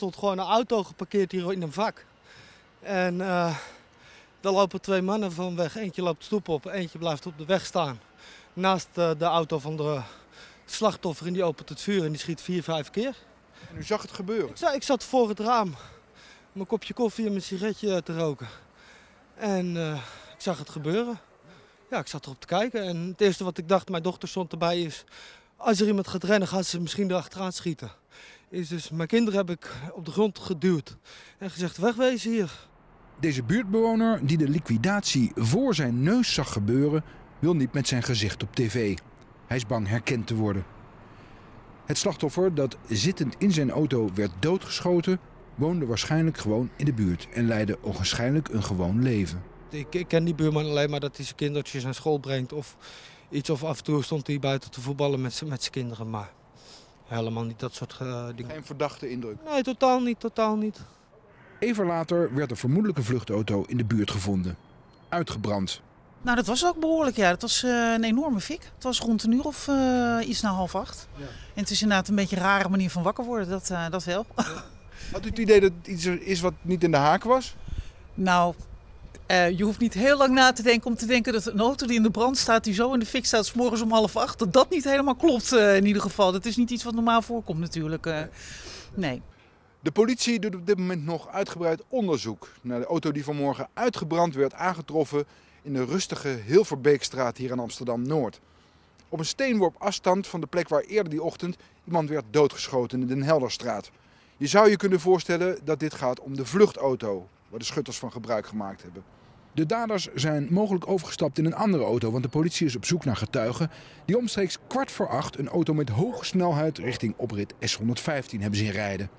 stond gewoon een auto geparkeerd hier in een vak. En uh, daar lopen twee mannen van weg. Eentje loopt de stoep op, eentje blijft op de weg staan. Naast uh, de auto van de slachtoffer en die opent het vuur en die schiet vier, vijf keer. En u zag het gebeuren? Ik, zag, ik zat voor het raam mijn kopje koffie en mijn sigaretje te roken. En uh, ik zag het gebeuren. Ja, ik zat erop te kijken. En het eerste wat ik dacht, mijn dochter stond erbij, is... Als er iemand gaat rennen, gaan ze misschien erachteraan schieten. Is dus, mijn kinderen heb ik op de grond geduwd en gezegd, wegwezen hier. Deze buurtbewoner, die de liquidatie voor zijn neus zag gebeuren, wil niet met zijn gezicht op tv. Hij is bang herkend te worden. Het slachtoffer, dat zittend in zijn auto werd doodgeschoten, woonde waarschijnlijk gewoon in de buurt en leidde onwaarschijnlijk een gewoon leven. Ik, ik ken die buurman alleen maar dat hij zijn kindertjes naar school brengt of iets. Of af en toe stond hij buiten te voetballen met, met zijn kinderen. Maar helemaal niet dat soort uh, dingen. Geen verdachte indruk? Nee, totaal niet, totaal niet. Even later werd een vermoedelijke vluchtauto in de buurt gevonden. Uitgebrand. Nou, dat was ook behoorlijk, ja. Dat was uh, een enorme fik. Het was rond een uur of uh, iets na half acht. Ja. En het is inderdaad een beetje een rare manier van wakker worden, dat, uh, dat wel. Ja. Had u het idee dat het iets is wat niet in de haak was? Nou, uh, je hoeft niet heel lang na te denken om te denken dat een auto die in de brand staat, die zo in de fik staat, s morgens om half acht, dat dat niet helemaal klopt uh, in ieder geval. Dat is niet iets wat normaal voorkomt natuurlijk. Uh, nee. De politie doet op dit moment nog uitgebreid onderzoek naar de auto die vanmorgen uitgebrand werd aangetroffen in de rustige Hilverbeekstraat hier in Amsterdam-Noord. Op een steenworp afstand van de plek waar eerder die ochtend iemand werd doodgeschoten in de Den Helderstraat. Je zou je kunnen voorstellen dat dit gaat om de vluchtauto, waar de schutters van gebruik gemaakt hebben. De daders zijn mogelijk overgestapt in een andere auto, want de politie is op zoek naar getuigen die omstreeks kwart voor acht een auto met hoge snelheid richting oprit S115 hebben zien rijden.